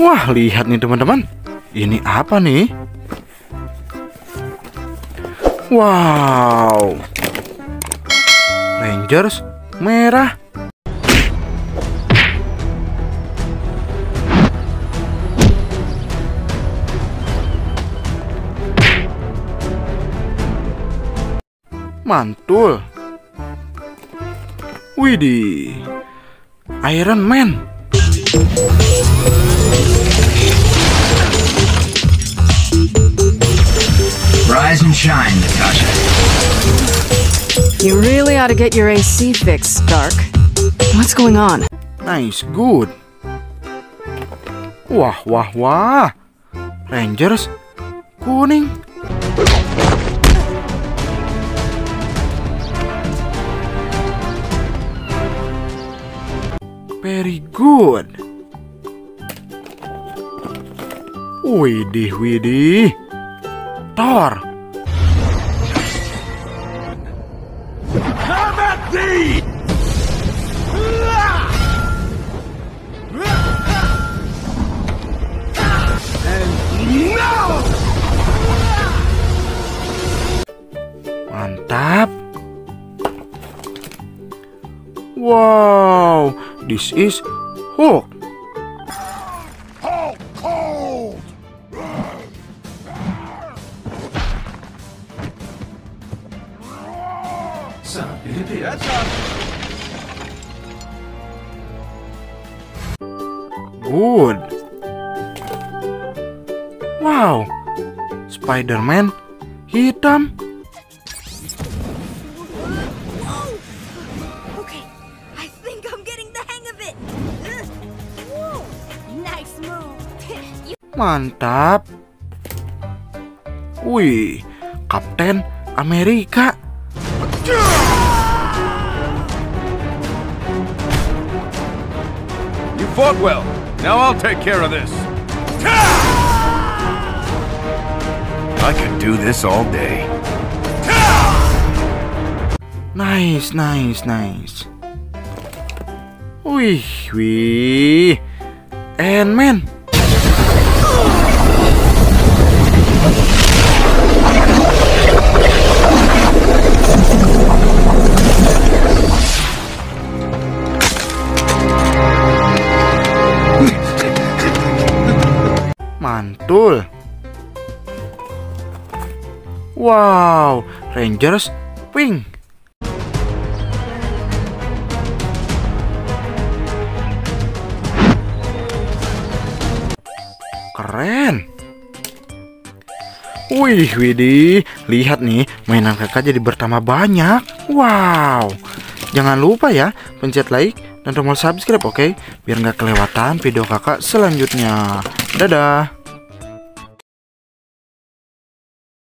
Wah, lihat nih teman-teman. Ini apa nih? Wow. Rangers merah. Mantul. Widih. Iron Man. Shine, Natasha. You really ought to get your AC fixed, Stark. What's going on? Nice, good. Wah, wah, wah. Rangers kuning. Very good. Widih, widih. Thor. Mantap. Wow, this is Hulk. Whoa, nice move. you Mantap. Wih, Kapten Amerika. You fought well. Now I'll take care of this. I could do this all day. Nice, nice, nice. Wee, wee. Ant-Man. Mantul. Wow, Rangers pink. Keren. Wih, Widih, lihat nih, mainan kakak jadi bertambah banyak. Wow. Jangan lupa ya, pencet like dan tombol subscribe, oke? Biar nggak kelewatan video kakak selanjutnya. Dadah.